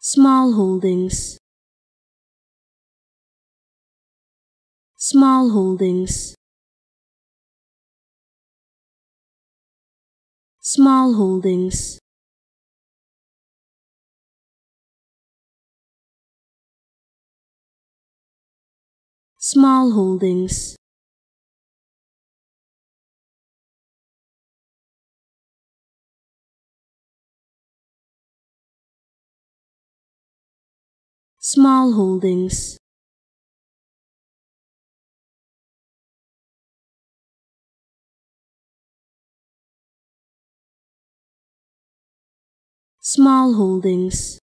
small holdings small holdings small holdings small holdings small holdings. Small holdings